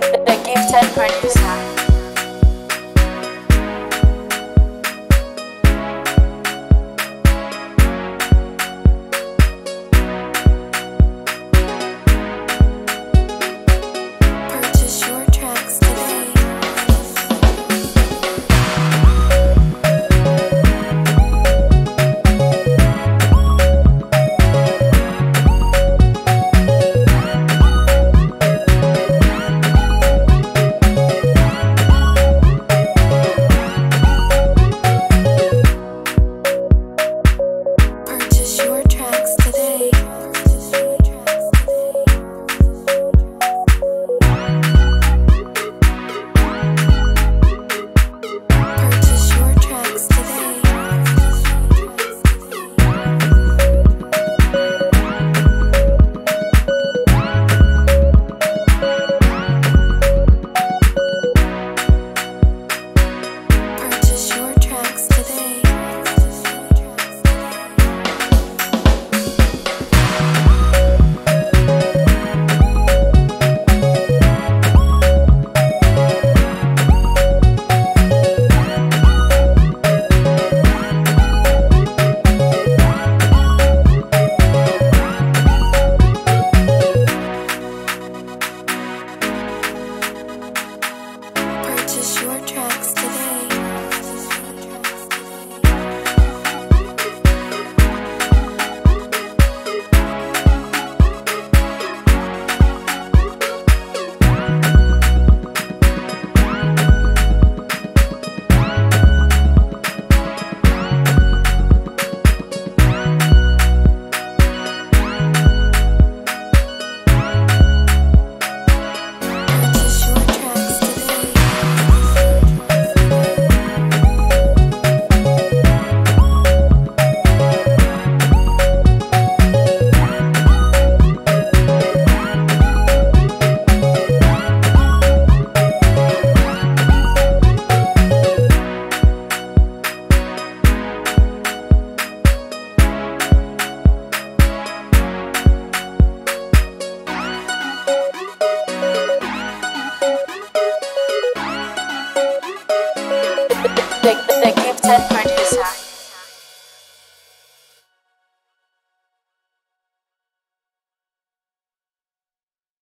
the, the gifted producer.